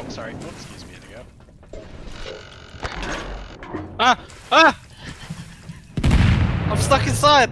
Oh, sorry. Oh, excuse me, Indigo. Ah! Ah! I'm stuck inside!